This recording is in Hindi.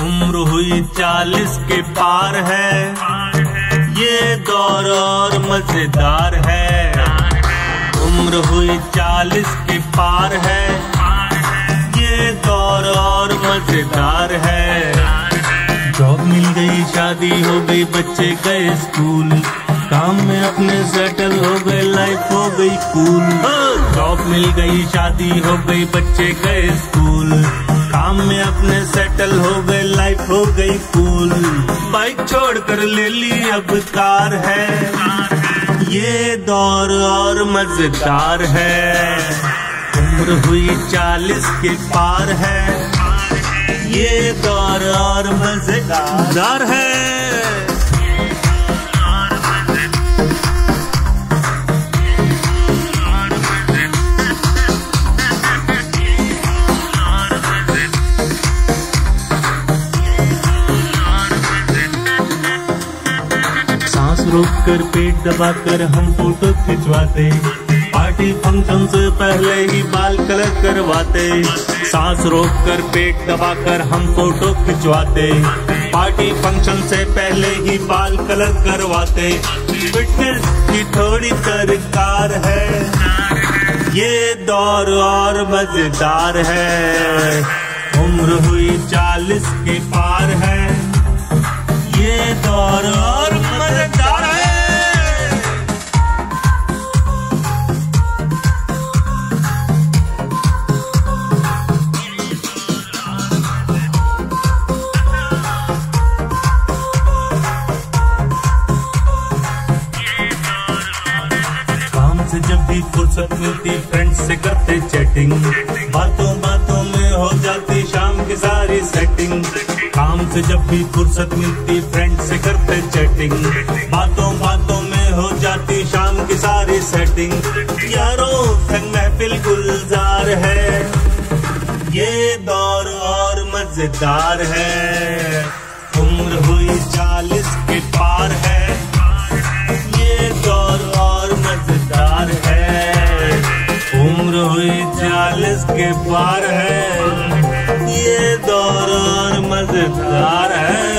उम्र हुई चालीस के पार है। ये दौर और मज़ेदार है। उम्र हुई चालीस के पार है। ये दौर और मज़ेदार है। जॉब मिल गई, शादी हो गई, बच्चे गए स्कूल। काम में अपने सेटल हो गए लाइफ हो गई कूल जॉब मिल गई, शादी हो गई, बच्चे गए स्कूल। काम में अपने सेटल हो गए बाइक छोड़कर ले ली अब तार है। ये दौर और मज़ेदार है। उम्र हुई चालीस के पार है। ये दौर और मज़ेदार है। रोक कर पेट दबा कर हम फ़ोटो खिंचवाते। पार्टी फ़ंक्शन से पहले ही बाल कलर करवाते। सांस रोक कर पेट दबा कर हम फ़ोटो खिंचवाते। पार्टी फ़ंक्शन से पहले ही बाल कलर करवाते। फिटनेस की थोड़ी सरकार है। ये दौर और मज़ेदार है। उम्र हुई चालीस के पार है। भी फुर्सत मिलती फ्रेंड से करते चैटिंग बातों बातों में हो जाती शाम की सारी सेटिंग काम से जब भी फुर्सत मिलती फ्रेंड से करते चैटिंग बातों बातों में हो जाती शाम की सारी सेटिंग यारों, संग महफिल गुलजार है। ये दौर और मज़ेदार है। उम्र हुई चालीस के पार है। चालीस के पार है। ये दौरान मज़ेदार है।